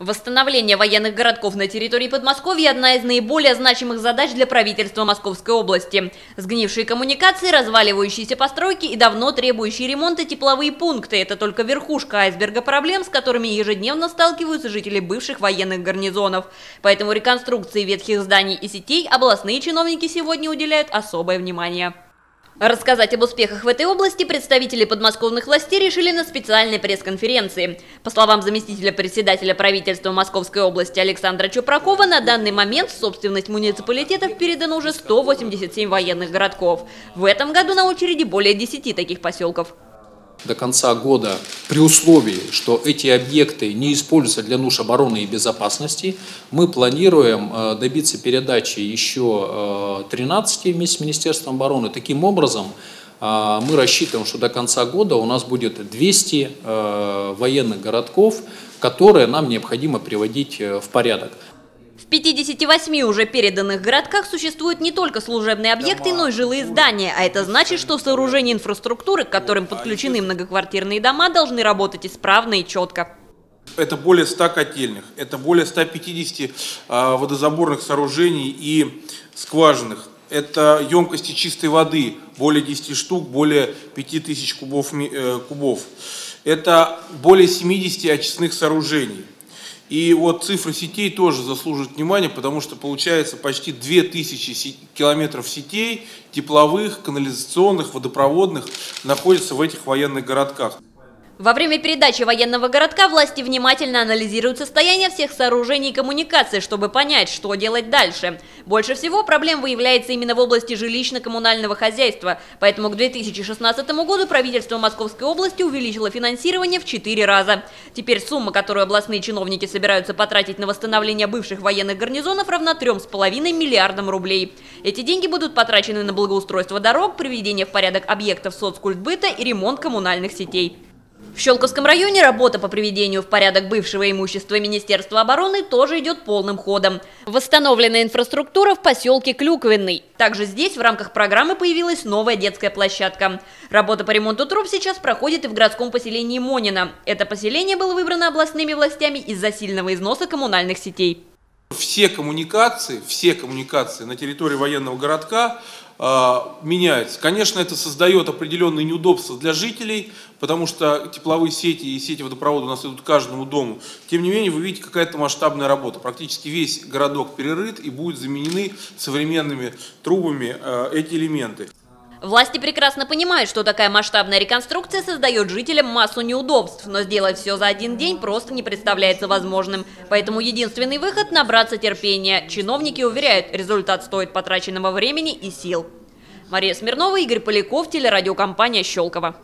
Восстановление военных городков на территории Подмосковья – одна из наиболее значимых задач для правительства Московской области. Сгнившие коммуникации, разваливающиеся постройки и давно требующие ремонта тепловые пункты – это только верхушка айсберга проблем, с которыми ежедневно сталкиваются жители бывших военных гарнизонов. Поэтому реконструкции ветхих зданий и сетей областные чиновники сегодня уделяют особое внимание. Рассказать об успехах в этой области представители подмосковных властей решили на специальной пресс-конференции. По словам заместителя председателя правительства Московской области Александра Чупракова, на данный момент в собственность муниципалитетов передано уже 187 военных городков. В этом году на очереди более 10 таких поселков до конца года при условии, что эти объекты не используются для нужд обороны и безопасности, мы планируем э, добиться передачи еще 13 э, вместе с Министерством обороны. Таким образом, э, мы рассчитываем, что до конца года у нас будет 200 военных городков, которые нам необходимо приводить в порядок. В 58 уже переданных городках существуют не только служебные объекты, но и жилые здания. А это значит, что сооружения инфраструктуры, к которым подключены многоквартирные дома, должны работать исправно и четко. Это более 100 котельных, это более 150 а, водозаборных сооружений и скважинных. Это емкости чистой воды, более 10 штук, более 5000 кубов, э, кубов. Это более 70 очистных сооружений. И вот цифры сетей тоже заслуживают внимания, потому что получается почти 2000 километров сетей тепловых, канализационных, водопроводных находятся в этих военных городках. Во время передачи военного городка власти внимательно анализируют состояние всех сооружений и коммуникаций, чтобы понять, что делать дальше. Больше всего проблем выявляется именно в области жилищно-коммунального хозяйства, поэтому к 2016 году правительство Московской области увеличило финансирование в 4 раза. Теперь сумма, которую областные чиновники собираются потратить на восстановление бывших военных гарнизонов, равна 3,5 миллиардам рублей. Эти деньги будут потрачены на благоустройство дорог, приведение в порядок объектов соцкультбыта и ремонт коммунальных сетей. В Щелковском районе работа по приведению в порядок бывшего имущества Министерства обороны тоже идет полным ходом. Восстановлена инфраструктура в поселке Клюквенный. Также здесь в рамках программы появилась новая детская площадка. Работа по ремонту труб сейчас проходит и в городском поселении Монина. Это поселение было выбрано областными властями из-за сильного износа коммунальных сетей. Все коммуникации, все коммуникации на территории военного городка а, меняется. Конечно, это создает определенные неудобства для жителей, потому что тепловые сети и сети водопровода у нас идут к каждому дому. Тем не менее, вы видите, какая-то масштабная работа. Практически весь городок перерыт и будут заменены современными трубами а, эти элементы. Власти прекрасно понимают, что такая масштабная реконструкция создает жителям массу неудобств, но сделать все за один день просто не представляется возможным. Поэтому единственный выход – набраться терпения. Чиновники уверяют, результат стоит потраченного времени и сил. Мария Смирнова, Игорь Поляков, телерадиокомпания «Щелково».